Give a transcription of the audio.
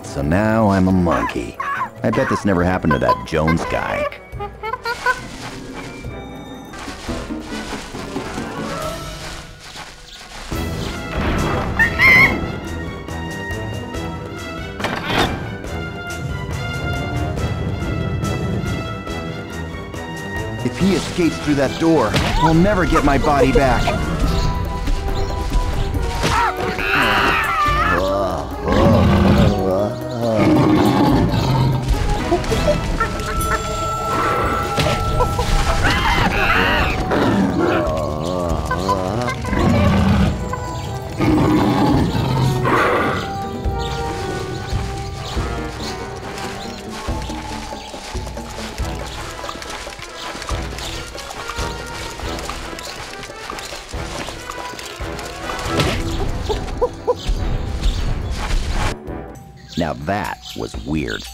So now I'm a monkey. I bet this never happened to that Jones guy. If he escapes through that door, I'll never get my body back. Now that was weird.